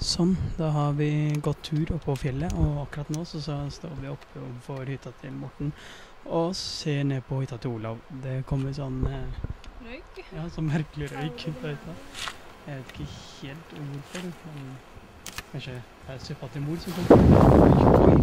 Sånn, da har vi gått tur oppå fjellet, og akkurat nå så, så står vi oppe for hytta til Morten og ser ned på hytta til Olav. Det kommer sånn eh, Røyk? ja, sånn merkelig røyk ut av hytta. Jeg vet ikke helt hvorfor, men kanskje det er søppa til mor som kommer.